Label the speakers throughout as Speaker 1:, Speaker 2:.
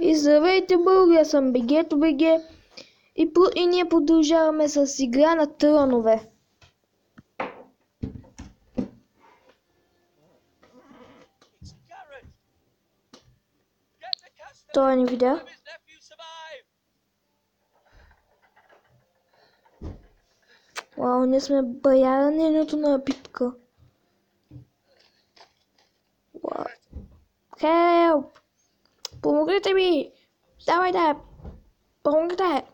Speaker 1: И здравейте, българ, съм Бегето Беге. И, и ние продължаваме с игра на тронове. Той ни видя. Вау, ние сме бая нейното на пипка. Вау. Хелп! 봉그레잡이
Speaker 2: 나와라 봉그레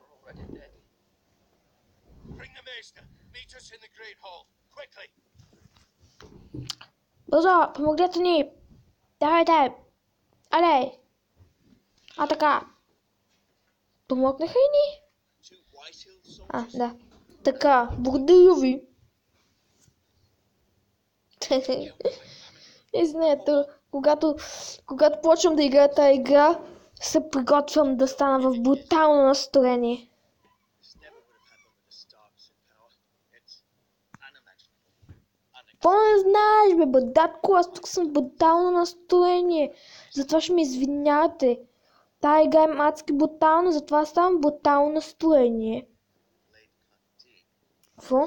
Speaker 2: 어서
Speaker 1: 봉그레스님 나와라 아래 А така. Помогнаха и ни? А, да. Така, благодаря ви. Не знае когато, когато почвам да играя тази игра, се приготвям да стана в брутално настроение. Какво не знаеш, бе, бадатко, аз тук съм в брутално настроение. Затова ще ме извинявате. Тая игра е адски брутална, затова ставам брутално настроение. Какво?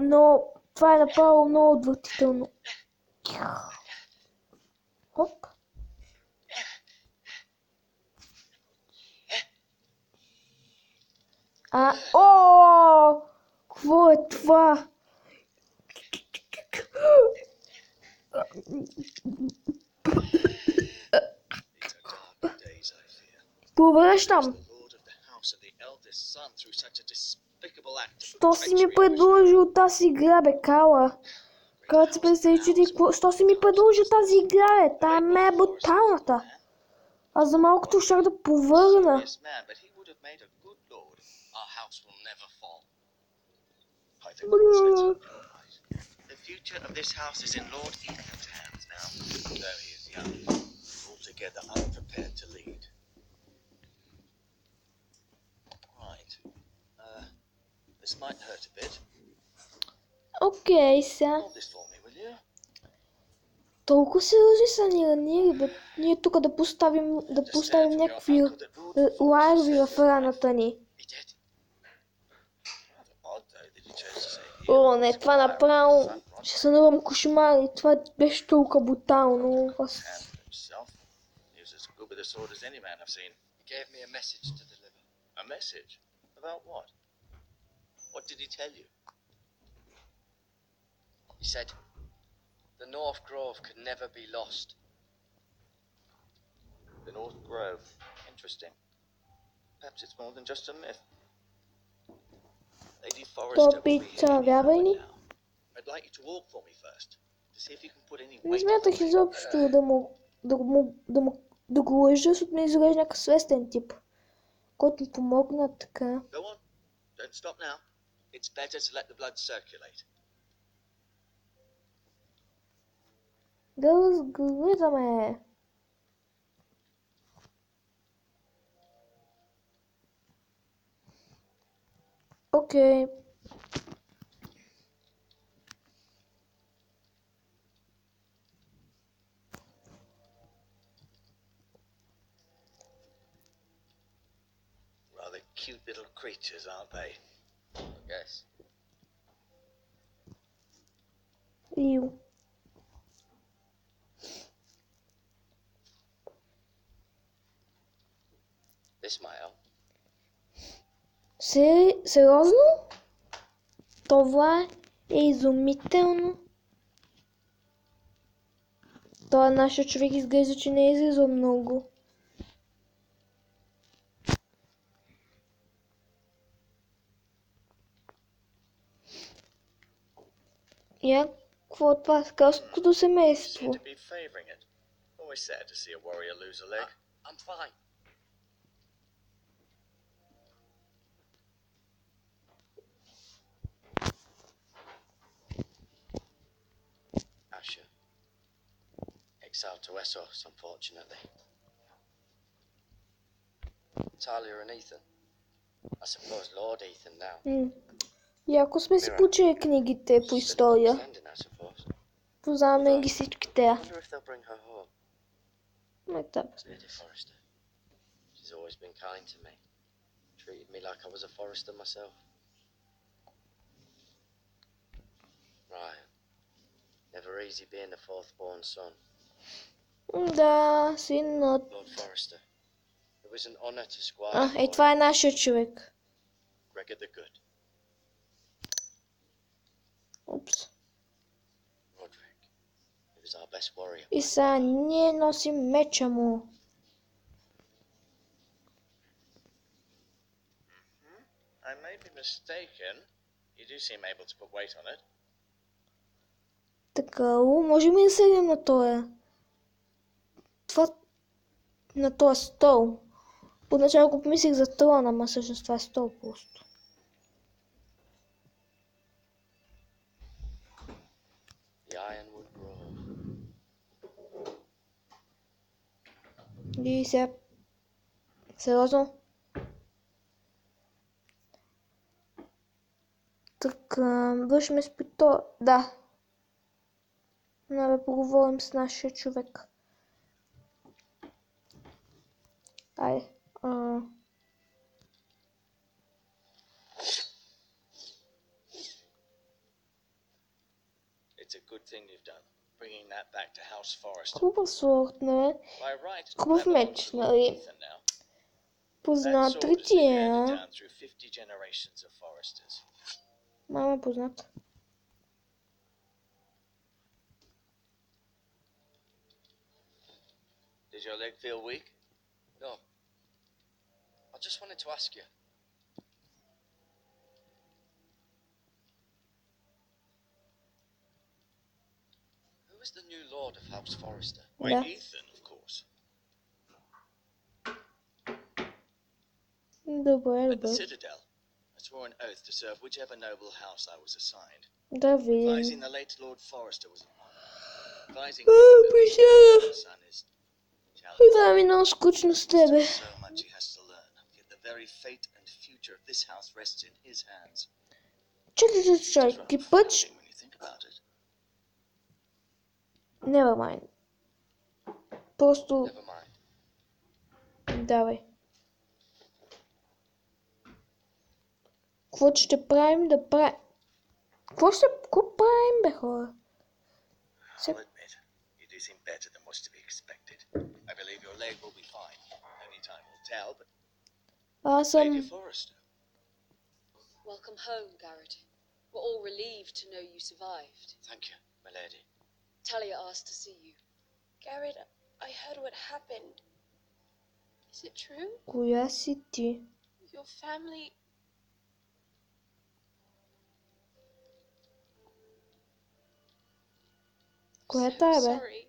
Speaker 1: Но това е направо много отвратително. Хоп. А, о! Какво е това? Повръщам. Що си ми предложил тази игра, бе, Кала? Когато се пресечи, що си ми предложил тази игра, бе? Та ме е бруталната. А за малкото щях да повърна.
Speaker 2: Бля. future of this house is in Lord Ethan's hands now, though he is young, altogether unprepared to lead. This might hurt a bit. Okay, sir.
Speaker 1: Толкова сериозни са ни, ние, бе, ние тук да поставим, да поставим някакви е, лайерви в раната ни. О, не, това направо ще сънувам кошмари. Това беше толкова брутално. Аз...
Speaker 2: A message? About what? What did he tell you?
Speaker 3: He said, The North Grove could never be lost.
Speaker 2: The North Grove. Interesting. Perhaps it's more than just a myth. Lady Forrester will be
Speaker 1: пица,
Speaker 2: here any
Speaker 1: вярвай
Speaker 2: hour
Speaker 1: ли?
Speaker 2: now. I'd like you to walk for me first, to see if you can put any
Speaker 1: Не
Speaker 2: weight
Speaker 1: смятах
Speaker 2: on me.
Speaker 1: изобщо да му, да му, да му, да го лъжа, защото ми изглежда някакъв свестен тип. Който ми помогна така.
Speaker 2: Go on. Don't stop now. It's better to let the blood circulate.
Speaker 1: Those googles on my hair. Okay.
Speaker 2: Rather cute little creatures, aren't they?
Speaker 1: Рио.
Speaker 3: This might help.
Speaker 1: Се... Сериозно? Това е изумително. Той нашия човек изглежда, че не е излизал много.
Speaker 2: jak kwotła z kostku do. Always sad to see a warrior lose a leg.
Speaker 3: Uh, I'm fine. Asher. Exiled to Essos, unfortunately. Talia and Ethan. I suppose Lord Ethan now.
Speaker 1: Mm. И ако сме си получили книгите по история, познаваме ги
Speaker 3: всички тея. Майтап. She's always been kind to me. Treated me like I was a forester myself. Right. Never easy being the fourth born son.
Speaker 1: Mm da
Speaker 3: see not. Lord Forester. It Да, син на...
Speaker 1: А, е това е нашия човек.
Speaker 2: Gregor the Good.
Speaker 3: Warrior.
Speaker 1: И сега ние носим меча му.
Speaker 2: I may be mistaken. You do seem able to put weight on it.
Speaker 1: Така, у, можем ли да седим на този? Това... На този стол. Поначало го помислих за трона, ама всъщност това е стол просто. Сега... Сериозно? Така, вършим с пито... Да. Да поговорим с нашия човек. Айде. А...
Speaker 2: It's a good thing you've done, bringing that back to House Forrester.
Speaker 1: Хубав сорт, нали?
Speaker 2: By right,
Speaker 1: Хубав
Speaker 2: that belongs
Speaker 1: меч,
Speaker 2: to Lord
Speaker 1: нали?
Speaker 2: Ethan now. That
Speaker 1: Познат
Speaker 2: sword
Speaker 1: ли
Speaker 2: has
Speaker 1: ти
Speaker 2: been
Speaker 1: е,
Speaker 2: handed
Speaker 1: а?
Speaker 2: down through 50 generations of Forresters.
Speaker 1: Мама е познат.
Speaker 2: Does your leg feel weak?
Speaker 3: No. I just wanted to ask you. That's the new lord of House Forrester.
Speaker 2: Wait,
Speaker 1: yeah.
Speaker 2: Ethan, of course.
Speaker 1: The word
Speaker 2: At the Citadel, I swore an oath to serve whichever noble house I was assigned.
Speaker 1: David.
Speaker 2: Advising the late Lord Forrester was an honor. Advising
Speaker 1: oh,
Speaker 2: Priscilla. Son is
Speaker 1: Dla mnie on skuteczny.
Speaker 2: So much he has to learn, yet the very fate and future of this house rests in his hands. Czekaj,
Speaker 1: czekaj, czekaj,
Speaker 2: patrz. When
Speaker 1: Never mind. Post
Speaker 3: Never mind.
Speaker 1: Какво ще правим да правим? Какво ще какво правим, бе, хора?
Speaker 2: Се... Seem better than was to be expected. I believe your leg will be fine. Only time will tell, but... Lady Forrester.
Speaker 4: Welcome home, Gared. We're all relieved to know you survived.
Speaker 3: Thank you, my lady.
Speaker 4: Talia asked to see you.
Speaker 5: Garrett, I heard what happened. Is it true?
Speaker 1: Коя си ти?
Speaker 5: Your family.
Speaker 1: Коя е тая, бе?
Speaker 5: sorry.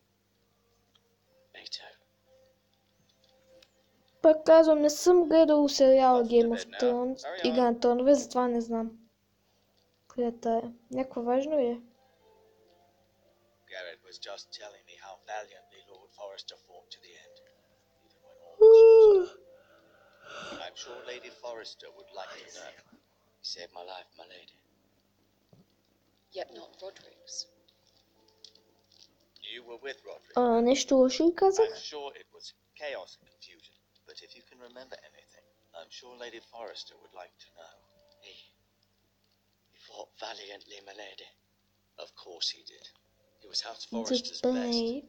Speaker 1: Пак казвам, не съм гледал сериала Game of. Thrones, на тронове, затова не знам. Коя е тая? Някаква важно ли е?
Speaker 2: was just telling me how valiantly Lord Forrester fought to the end, even when. I'm sure Lady Forrester would like to know.
Speaker 3: He saved my life, my lady.
Speaker 4: Yet not Rodrik's.
Speaker 2: You were with Roderick.
Speaker 1: А, нещо лошо?
Speaker 2: I'm sure it was chaos and confusion, but if you can remember anything, I'm sure Lady Forrester would like to know.
Speaker 3: He, he fought valiantly, my lady.
Speaker 2: Of course he did. It was House Forrester's best.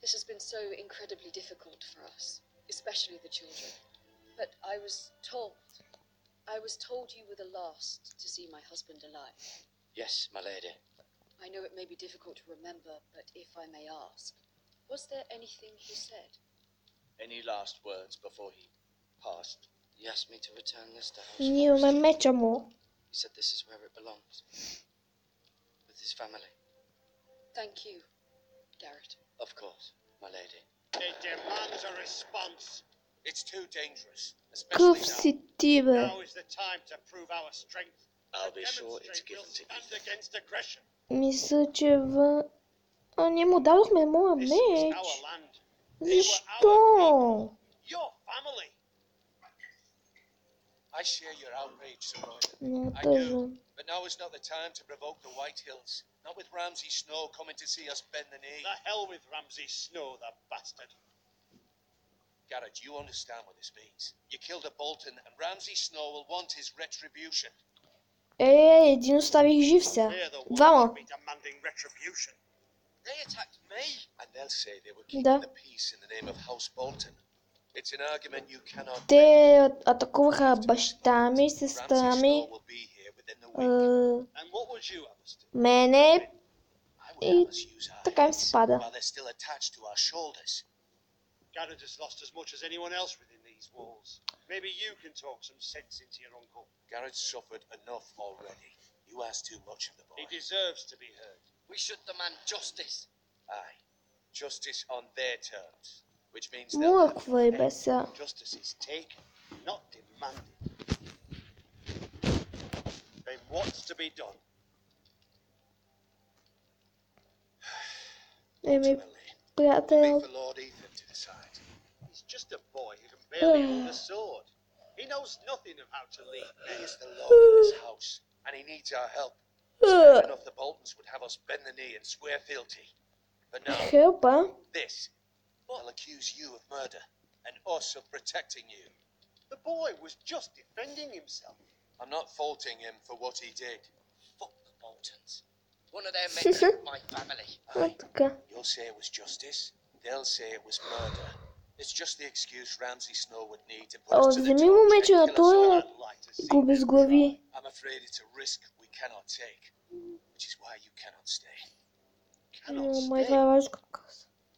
Speaker 4: This has been so incredibly difficult for us, especially the children. But I was told. I was told you were the last to see my husband alive.
Speaker 3: Yes, my lady.
Speaker 4: I know it may be difficult to remember, but if I may ask, was there anything he said?
Speaker 2: Any last words before he passed?
Speaker 3: He asked me to return this to house. You,
Speaker 1: my metro.
Speaker 3: He said this is where it belongs. With his family.
Speaker 4: Thank you, Gared.
Speaker 3: Of course, my lady.
Speaker 6: It demands a response.
Speaker 7: It's too dangerous. Especially now.
Speaker 6: now is the time to prove our strength.
Speaker 3: I'll be sure it's given to you.
Speaker 1: Мисля, че в... А, ние му дадохме моя
Speaker 6: Your family.
Speaker 7: I share your outrage, Sir
Speaker 1: Roy.
Speaker 7: I do. But now is not the time to provoke the White Hills. Not with Ramsay Snow coming to see us bend the knee.
Speaker 6: The hell with Ramsay Snow, the bastard.
Speaker 7: Gared, you understand what this means. You killed a Bolton, and Ramsay Snow will want his retribution.
Speaker 6: Ej,
Speaker 1: Dinus
Speaker 6: tam ich żywca. Vamos.
Speaker 3: They attacked me.
Speaker 7: And they'll say they were keeping the peace in the name of House Bolton.
Speaker 1: Те атакуваха баща ми, сестра ми, е, мене и така им се
Speaker 6: has lost as much as anyone else within these walls. Maybe you can talk some sense into your uncle.
Speaker 7: Gared's suffered enough already. You ask too much of the boy.
Speaker 6: He deserves to be heard.
Speaker 3: We should demand justice.
Speaker 7: Aye. Justice on their terms which means
Speaker 1: Work way better.
Speaker 6: Justice is taken, not demanded. Then what's to be done?
Speaker 1: Amy,
Speaker 7: but the Lord Ethan to decide.
Speaker 6: He's just a boy who can barely hold a sword. He knows nothing of how to lead.
Speaker 7: He is the Lord of this house, and he needs our help. Enough the Boltons would have us bend the knee and swear fealty. But
Speaker 1: no,
Speaker 7: this They'll accuse you of murder and us of protecting you.
Speaker 6: The boy was just defending himself.
Speaker 7: I'm not faulting him for what he did.
Speaker 3: Fuck the Bolton's. One of their men killed my family.
Speaker 7: You'll say it was justice. They'll say it was murder. It's just the excuse Ramsay Snow would need to put us to the torch and kill us. I'm afraid it's a risk we cannot take, which is why you cannot stay.
Speaker 6: Cannot stay.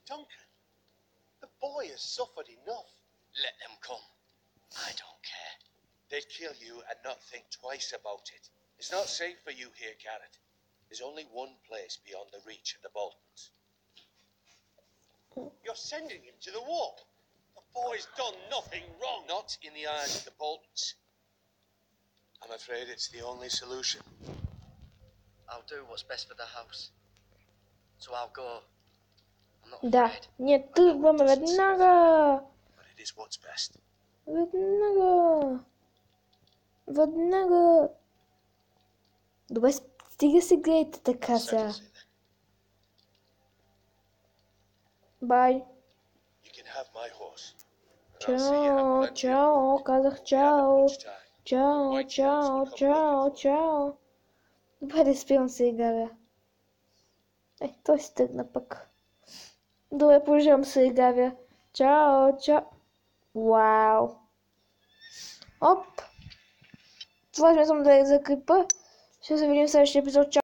Speaker 6: Duncan, boy has suffered enough.
Speaker 3: Let them come. I don't care.
Speaker 7: They'd kill you and not think twice about it. It's not safe for you here, Gared. There's only one place beyond the reach of the Boltons.
Speaker 6: You're sending him to the wall. The boy's done nothing wrong.
Speaker 7: Not in the eyes of the Boltons. I'm afraid it's the only solution.
Speaker 3: I'll do what's best for the house. So I'll go.
Speaker 1: Да. Ние тръгваме веднага. Веднага. Веднага. Добре, стига се гледайте така сега. Бай. Чао, чао, казах чао. Чао, чао, чао, чао. Добре, да спирам се игра. Ей, той си пък. Добре, продължавам се играя. Чао, чао. Вау. Оп. Това съм да я закрепа. Ще се видим в следващия епизод. Чао.